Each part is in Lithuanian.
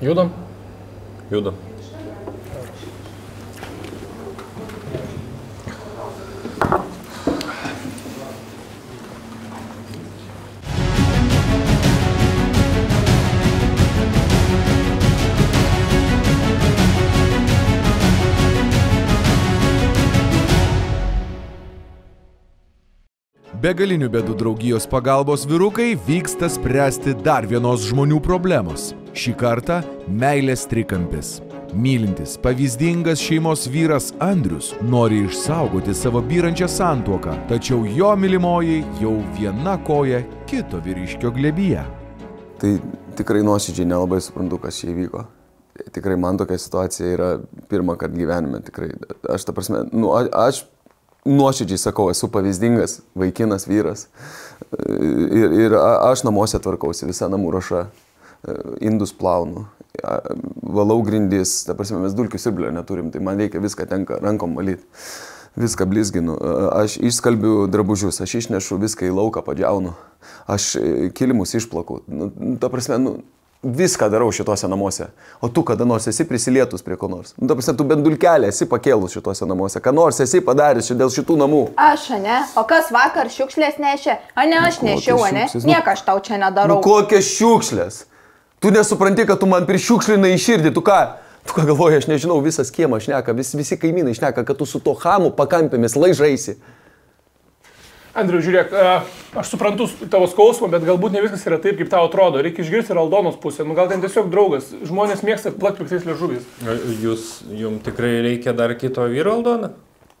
Юда? Юда. Begalinių bėdų draugijos pagalbos vyrukai vyksta spręsti dar vienos žmonių problemos. Šį kartą meilės trikampis. Mylintis, pavyzdingas šeimos vyras Andrius nori išsaugoti savo byrančią santuoką, tačiau jo mylimoji jau viena koja kito vyriškio glebyje. Tai tikrai nuoširdžiai nelabai suprantu, kas čia įvyko. Tikrai man tokia situacija yra pirmą kartą gyvenime. Tikrai. Aš ta prasme, nu, a- aš nuoširdžiai sakau, esu pavyzdingas vaikinas, vyras. Ir, ir a- aš namuose tvarkausi, visą namų ruošą, indus plaunu, valau grindis, ta prasme, mes dulkių siurblio neturim, tai man reikia viską tenka rankom valyti. Viską blizginu, aš išskalbiu drabužius, aš išnešu viską į lauką, padžiaunu, aš e, kilimus išplaku. Nu, ta prasme, nu, viską darau šituose namuose. O tu kada nors esi prisilietus prie ko nors. Nu, ta prasme, tu bent dulkelę esi pakėlus šituose namuose, ką nors esi padaręs dėl šitų namų. Aš, ne? O kas vakar šiukšlės nešė? A ne, aš Kokios nešiau, ne? Nu- Nieko aš tau čia Nu nedarau. kokias šiukšlės? Tu nesupranti, kad tu man prišiukšlinai į širdį, tu ką? Tu ką galvoji, aš nežinau, visas kiemas šneka, vis, visi kaimynai šneka, kad tu su to hamu pakampėmis laižaisi. Andriu, žiūrėk, e, aš suprantu tavo skausmą, bet galbūt ne viskas yra taip, kaip tau atrodo. Reikia išgirsti ir Aldonos pusę. Nu, gal ten tiesiog draugas. Žmonės mėgsta plakti piktais liežuviais. Jūs, jums tikrai reikia dar kito vyro, Aldona?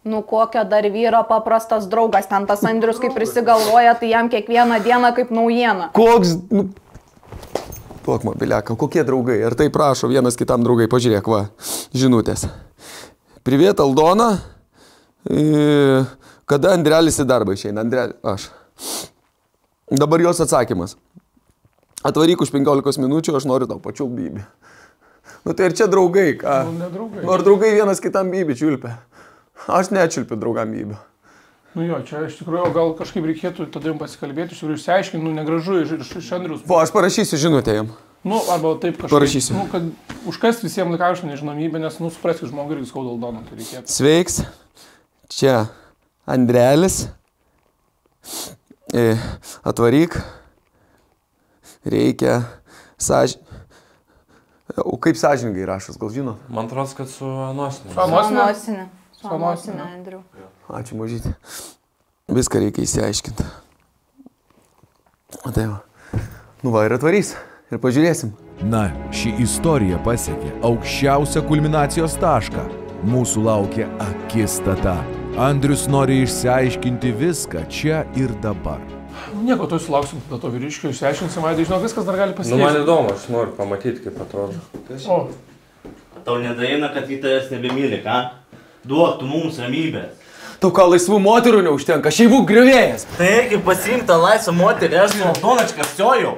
Nu kokio dar vyro paprastas draugas, ten tas Andrius kaip prisigalvoja, tai jam kiekvieną dieną kaip naujiena. Koks... Nu... Plok mobiliaką, kokie draugai? Ar tai prašo vienas kitam draugai? Pažiūrėk, va, žinutės. Priviet Aldona. E, Kada Andrelis į darbą išeina? Andrelis, aš. Dabar jos atsakymas. Atvaryk už 15 minučių, aš noriu tau pačių bybį. Nu tai ir čia draugai, ką? Nu, ne draugai. Nu, ar draugai vienas kitam bybį čiulpia? Aš nečiulpiu draugam bybį. Nu jo, čia iš tikrųjų gal kažkaip reikėtų tada jums pasikalbėti, iš tikrųjų išsiaiškinti, nu negražu iš, iš, iš Andrius. Po, aš parašysiu žinutę jam. Nu, arba taip kažkaip. Parašysiu. Nu, kad užkasti visiems laikaušą nežinomybę, nes, nu, suprasti, žmogui irgi skauda Aldoną, tai reikėtų. Sveiks. Čia Andrelis. E, Atvaryk. Reikia sąž... O kaip sąžininkai rašas, gal žino? Man atrodo, kad su anosiniu. Su? Anosinė. Su. Anosinė, Andriu. Ačiū mažyti. Viską reikia įsiaiškinti. O tai va. Nu va ir atvarys. Ir pažiūrėsim. Na, ši istorija pasiekė aukščiausią kulminacijos tašką. Mūsų laukia akistata. Andrius nori išsiaiškinti viską čia ir dabar. Nu, nieko, tu sulauksim tada to vyriškio, išsiaiškinsim, Vaidai, žinok, viskas dar gali Nu, pasikeisti. man įdomu, aš noriu pamatyti, kaip atrodo. O, Tau nedaina, kad į tavęs nebemyli, ką? Duok tu mums ramybės. Tau ką laisvų moterų neužtenka, šeimų griuvėjas. Tai irgi pasirinkta laisvą moterį, aš su Aldonačkas siojau.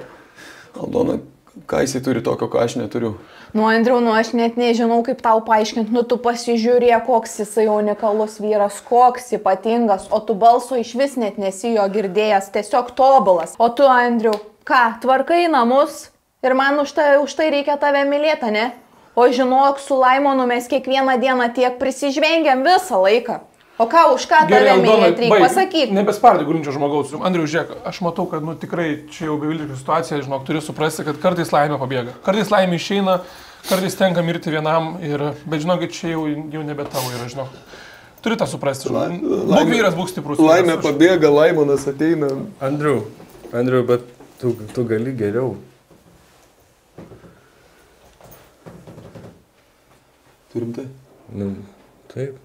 Aldona, ką jisai turi tokio, ką aš neturiu? Nu, Andriu, nu aš net nežinau, kaip tau paaiškinti. Nu, tu pasižiūrėk, koks jisai unikalus vyras, koks ypatingas, o tu balso iš vis net nesi jo girdėjęs, tiesiog tobulas. O tu, Andriu, ką, tvarkai namus ir man už tai, už tai reikia tave mylėti, ne? O žinok, su Laimonu mes kiekvieną dieną tiek prisižvengiam visą laiką. O ką, už ką tave mylėti, reikia pasakyti. Nebespardai gulinčio žmogaus. Andriu, žiūrėk, aš matau, kad, nu, tikrai čia jau beviltiška situacija, žinok, turi suprasti, kad kartais laimė pabėga. Kartais laimė išeina, kartais tenka mirti vienam, ir, bet žinokit, čia jau, jau nebe tavo yra, žinok. Turi tą suprasti, žinok. Būk vyras, būk stiprus. Laimė vyras. pabėga, Laimonas ateina. Andriu, Andriu, bet tu, tu gali geriau. Turim tai? Nu, taip.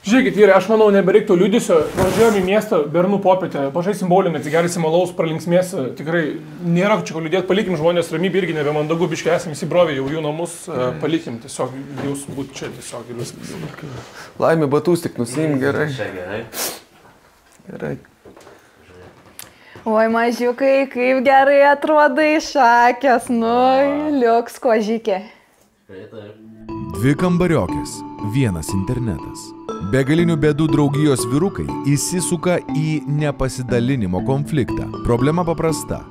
Žiūrėkit, vyrai, aš manau, nebereiktų liūdėsio. Važiuojam į miestą, bernų popietę, pažaisim bowlingą, atsigersim malaus, pralinksmės. Tikrai nėra čia ko liūdėti, palikim žmonės ramybę irgi nebemandagu, biškai esame įsibrovę jau jų namus, e, palikim tiesiog jūs būti čia tiesiog ir viskas. Laimė batus tik nusim gerai. Čia gerai. Gerai. Oi, mažiukai, kaip gerai atrodai šakės, nu, liuks kožykė. Dvi kambariokės, vienas internetas. Begalinių bėdų draugijos vyrukai įsisuka į nepasidalinimo konfliktą. Problema paprasta.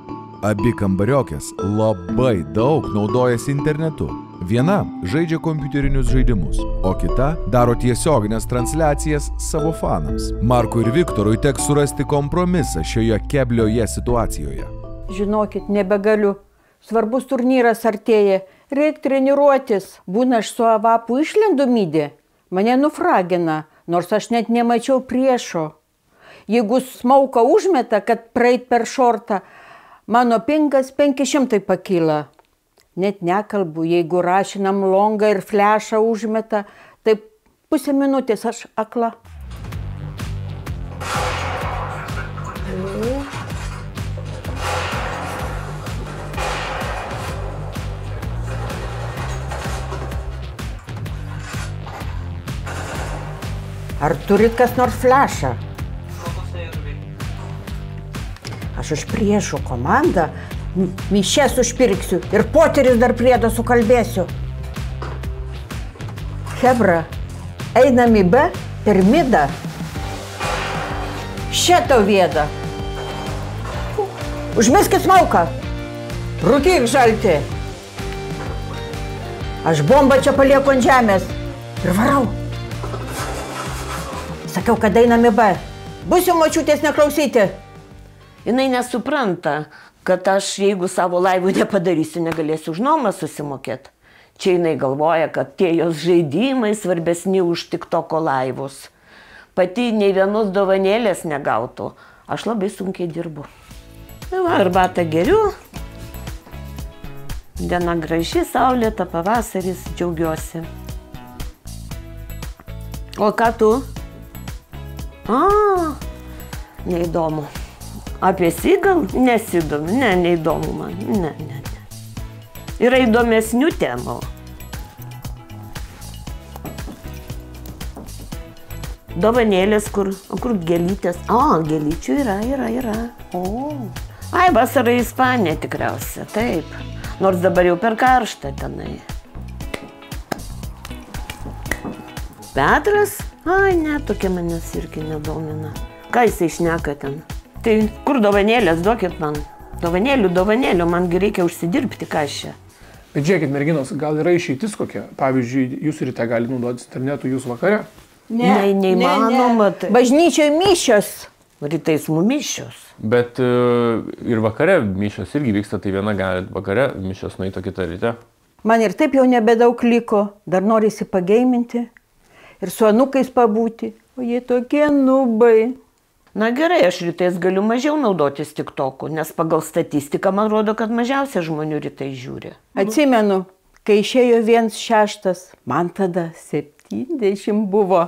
Abi kambariokės labai daug naudojasi internetu. Viena žaidžia kompiuterinius žaidimus, o kita daro tiesioginės transliacijas savo fanams. Markui ir Viktorui teks surasti kompromisą šioje keblioje situacijoje. Žinokit, nebegaliu. Svarbus turnyras artėja. Reikia treniruotis. Būna aš su avapu išlendu mydį. Mane nufragina, nors aš net nemačiau priešo. Jeigu smauka užmeta, kad praeit per šortą, mano pingas 500 pakyla. Net nekalbu, jeigu rašinam longą ir flešą užmeta, tai pusę minutės aš akla. Ar turit kas nors flešą? Aš už priešų komandą mišes užpirksiu ir poteris dar priedo sukalbėsiu. Hebra, einam į B per midą. Šitą vėdą. Užmeskit smauką. Rūkyk žalti. Aš bombą čia palieku ant žemės. Ir varau. Sakiau, kad einam į B. Bus jau mačiutės neklausyti. Jinai nesupranta, kad aš jeigu savo laivų nepadarysiu, negalėsiu už nuomą susimokėti. Čia jinai galvoja, kad tie jos žaidimai svarbesni už tik toko laivus. Pati nei vienos dovanėlės negautų. Aš labai sunkiai dirbu. Na, va, arbatą geriu. Diena graži, saulėta, pavasaris, džiaugiuosi. O ką tu? A, neįdomu. Apie sigal nesidomu, ne, neįdomu man, ne, ne, ne. Yra įdomesnių temų. Dovanėlės, kur, kur gelytės? O, gelyčių yra, yra, yra. O. Ai, vasara į Ispaniją tikriausia, taip. Nors dabar jau per karštą tenai. Petras? Ai, ne, tokia manęs irgi nedomina. Ką jisai išneka ten? Tai kur dovanėlės, duokit man. Dovanėlių, dovanėlių, mangi reikia užsidirbti, ką aš čia. Bet žiūrėkit, merginos, gal yra išeitis kokia? Pavyzdžiui, jūs ryte galite naudotis internetu, jūs vakare. Ne, neįmanoma. Tai. Bažnyčioje mišios. Rytais mumišios. Bet e, ir vakare mišios irgi vyksta, tai viena gali vakare mišios nueiti, o kita ryte. Man ir taip jau nebedaug liko, dar norisi pageiminti ir su anukais pabūti. O jie tokie nubai. Na gerai, aš rytais galiu mažiau naudotis tik toku, nes pagal statistiką man rodo, kad mažiausia žmonių rytais žiūri. Atsimenu, kai išėjo viens šeštas, man tada 70 buvo.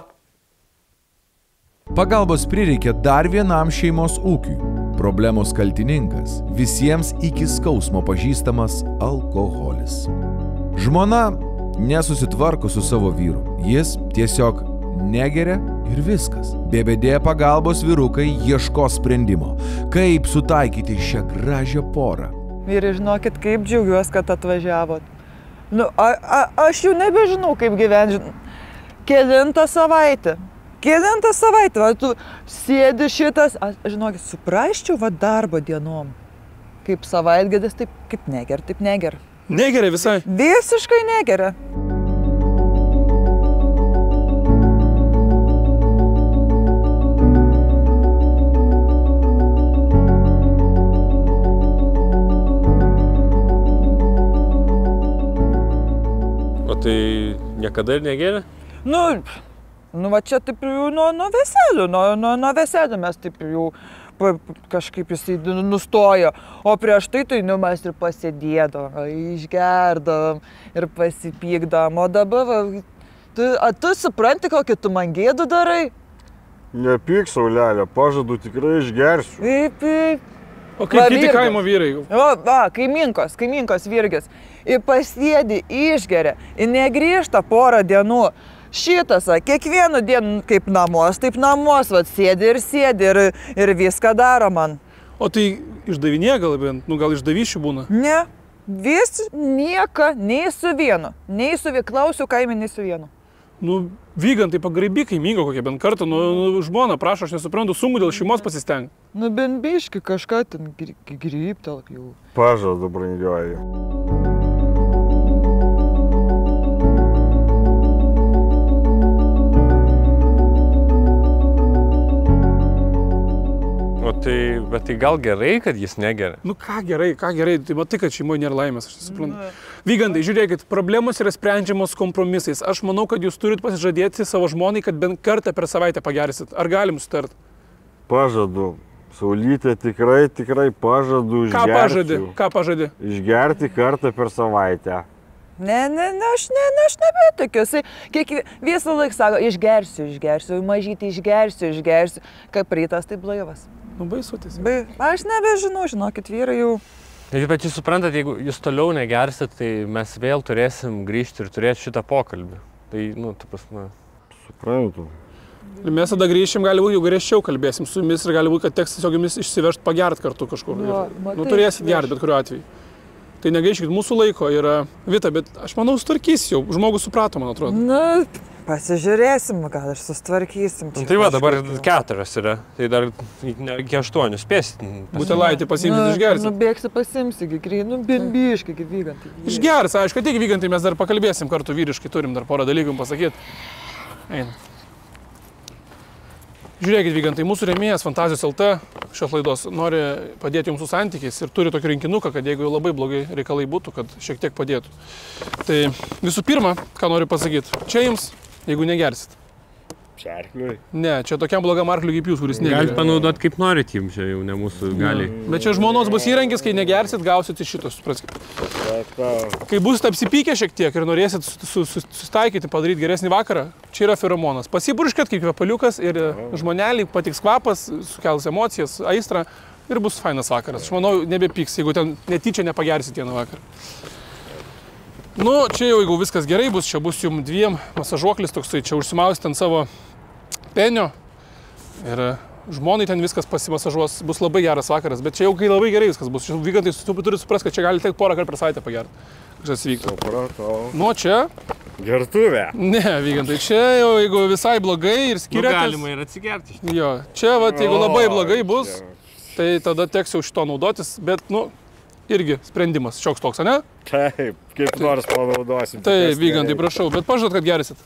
Pagalbos prireikė dar vienam šeimos ūkiui. Problemos kaltininkas - visiems iki skausmo pažįstamas alkoholis. Žmona nesusitvarko su savo vyru. Jis tiesiog negeria ir viskas. BBD pagalbos vyrukai ieško sprendimo, kaip sutaikyti šią gražią porą. Vyrai, žinokit, kaip džiaugiuosi, kad atvažiavot. Nu, a, a, aš jau nebežinau, kaip gyventi. Kelintą savaitę. Kelintą savaitę, va, tu sėdi šitas, aš, žinokit, suprasčiau, va, darbo dienom. Kaip savaitgėdis, taip kaip neger, taip neger. Negerai visai. Visiškai negeria. O tai niekada ir negėrė? Nu, nu va čia taip jau nuo, nuo veselio, nuo, nuo, nuo veselio mes taip jau pa- kažkaip jisai nu- nustojo. O prieš tai tai nu mes ir pasėdėdavom, išgerdavom ir pasipykdavom. O dabar, va, tu, a, tu supranti, kokį tu man gėdų darai? Nepyk, saulelė, pažadu tikrai išgersiu. Taip, taip. O kaip Va, kiti Virgos. kaimo vyrai? O, va, kaiminkos, kaiminkos virgis. Ir pasėdi, išgeria, ir negrįžta porą dienų. Šitas, kiekvieną dieną kaip namuos, taip namuos, va, sėdi ir sėdi ir, ir viską daro man. O tai išdavinė gal bent, nu gal išdavyšių būna. Ne, vis nieka, nei su vienu, nei su vienu, klausiu kaimė, nei su vienu. Nu, vygantai pagraibi kaimyngo kokią bent kartą, nu, nu žmona prašo, aš nesuprantu, sunku dėl šeimos pasisteng. Nu, bent biški kažką ten gry- gryptelk jau. Pažadu, brangioji. O tai, bet tai gal gerai, kad jis negeria. Nu ką gerai, ką gerai, tai matai, kad šeimoje nėra laimės, aš nesuprantu. Vygantai, žiūrėkit, problemos yra sprendžiamos kompromisais. Aš manau, kad jūs turit pasižadėti savo žmonai, kad bent kartą per savaitę pagerisit. Ar galim sutart? Pažadu. Saulytė tikrai, tikrai pažadu Ką išgerti. pažadi? Ką pažadi? Išgerti kartą per savaitę. Ne, ne, ne, aš ne, ne, aš nebetikiu. Jisai kiek visą laiką sako, išgersiu, išgersiu, mažytį išgersiu, išgersiu. Kaip rytas, tai blaivas. Nu baisu tiesiog. Bai, aš nebežinau, žinokit, vyrai jau. Bet jūs suprantat, jeigu jūs toliau negersit, tai mes vėl turėsim grįžti ir turėti šitą pokalbį. Tai, nu, tu prasme. Suprantu. Ir mes tada grįšim, gali būti, jau griežčiau kalbėsim su jumis ir gali būti, kad teks tiesiog jumis išsivežti pagert kartu kažkur. Jo, Ir, nu, turėsit gerti bet kuriuo atveju. Tai negaiškit mūsų laiko yra Vita, bet aš manau, sutvarkys jau. Žmogus suprato, man atrodo. Na, pasižiūrėsim, gal ir sustvarkysim. Nu, tai va, dabar keturios yra. Tai dar ne- iki aštuonių spėsit. Butelaitį pasiimsit išgersit. Nubėgsi pasimsi, gry, nu, bimbiškai, kaip vygantai. Išgers, aišku, tik vygantai mes dar pakalbėsim kartu vyriškai, turim dar porą dalykų pasakyti. Eina. Žiūrėkit, vygantai, mūsų rėmėjas Fantazijos LT šios laidos nori padėti jums su santykiais ir turi tokį rinkinuką, kad jeigu jau labai blogai reikalai būtų, kad šiek tiek padėtų. Tai visų pirma, ką noriu pasakyti, čia jums, jeigu negersit. Šerkliui. Ne, čia tokiam blogam arkliui kaip jūs, kuris negeria. Galite panaudoti kaip norit jums, čia jau ne mūsų gali. Bet čia žmonos bus įrankis, kai negersit, gausit iš šito, supraskite. Kai būsite apsipykę šiek tiek ir norėsit su- su- su- susitaikyti, padaryti geresnį vakarą, čia yra feromonas. Pasipurškit kaip kvepaliukas ir žmoneliai patiks kvapas, sukels emocijas, aistrą ir bus fainas vakaras. Aš manau, nebepyks, jeigu ten netyčia nepagersit vieną vakarą. Nu, čia jau jeigu viskas gerai bus, čia bus jums dviem masažuoklis toksai, čia užsimausit ant savo penio ir e, žmonai ten viskas pasimasažuos, bus labai geras vakaras, bet čia jau kai labai gerai viskas bus, vygantai tu turi suprasti, kad čia gali tik porą kartų per savaitę pagerti. Kažkas vyktų. Supratau. Nu, čia, Gertuvė. ne, vygantai, čia jau jeigu visai blogai ir Nu, skiriasi. galima ir atsigerti. Jo, čia, va, jeigu labai blogai bus, tai tada teks jau šito naudotis, bet, nu, irgi sprendimas šioks toks, ne? Taip, kaip nors panaudosim. Tai, vygantai, prašau, bet pažadat, kad gerisit.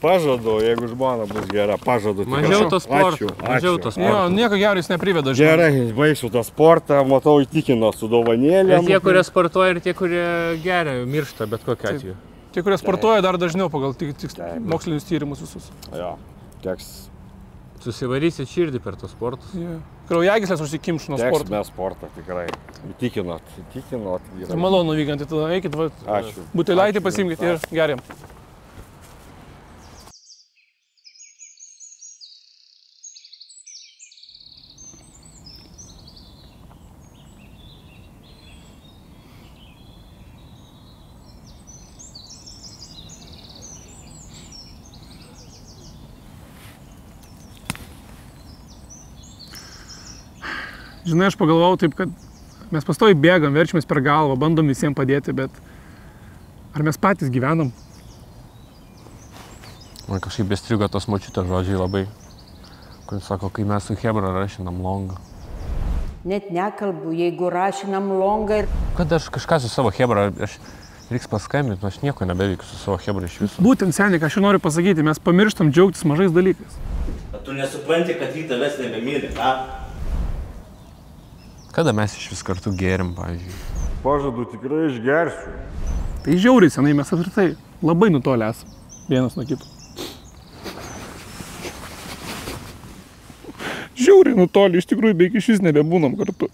Pažadu, jeigu žmona bus gera, pažadu. Mažiau to sporto. Mažiau to Jo, sporto. nieko gero jis nepriveda, žinai. Gerai, baigsiu tą sportą, matau įtikino su Ir dovanėlėm. tie, kurie sportuoja, ir tie, kurie geria, miršta bet kokiu atveju. Tie, kurie sportuoja dar dažniau pagal tik, tik, mokslinius tyrimus visus. Jo, teks, Susivarysit širdį per tos sportus. Yeah. Kraujagyslės užsikimš nuo sporto. mes sportą tikrai. Įtikinot, įtikinot. malonu vygantai, tada eikit, va, Ačiū. butelaitį Ačiū pasimkit jums, ir geriam. Žinai, aš pagalvojau taip, kad mes pastovi bėgam, verčiamės per galvą, bandom visiems padėti, bet ar mes patys gyvenam? Man kažkaip bestrigo tos močiutės žodžiai labai. Kuris sako, kai mes su Hebra rašinam longą. Net nekalbu, jeigu rašinam longą ir Kad aš kažką su savo Hebra, aš reiks paskambinti, aš nieko nebeveikiu su savo Hebra iš viso. Būtent seniai, aš ir noriu pasakyti, mes pamirštam džiaugtis mažais dalykais. Tu nesupranti, kad jį tavęs nebemyli, ką? Kada mes iš vis kartu gėrim, pavyzdžiui. Pažadu, tikrai išgersiu. Tai žiauriai senai mes apskritai labai nutolę esame vienas nuo kito. Žiauriai nutolę, iš tikrųjų beveik iš vis nebebūnam kartu.